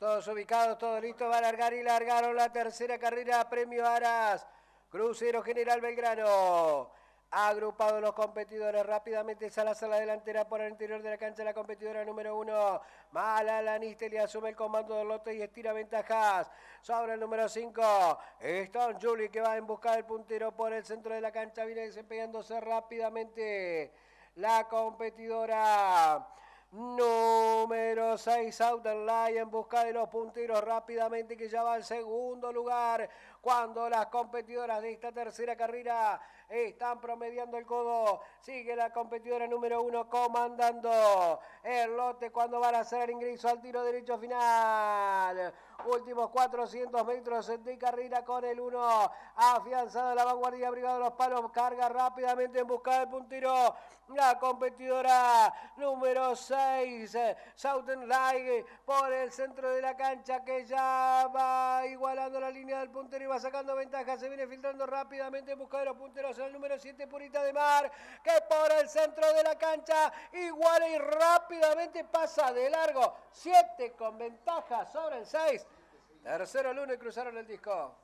Todos ubicados, todos listos, va a largar y largaron la tercera carrera, Premio Aras, Crucero General Belgrano. Agrupados los competidores rápidamente sale a la delantera por el interior de la cancha la competidora número uno. Mala Nistel y asume el comando del lote y estira ventajas. Sobre el número 5. Stone Julie que va en busca del puntero por el centro de la cancha. Viene desempeñándose rápidamente la competidora. Número 6, Outerline en busca de los punteros rápidamente que ya va al segundo lugar. Cuando las competidoras de esta tercera carrera están promediando el codo. Sigue la competidora número uno comandando el lote cuando van a hacer el ingreso al tiro derecho final. Últimos 400 metros de carrera con el 1. Afianzado la vanguardia, abrigado los palos. Carga rápidamente en busca del puntero. La competidora número 6. Southern Light por el centro de la cancha que ya va igualando la línea del puntero y va sacando ventaja. Se viene filtrando rápidamente en busca de los punteros. El número 7, Purita de Mar, que por el centro de la cancha iguala y rápidamente pasa de largo. 7 con ventaja sobre el 6. Tercero 1 y cruzaron el disco.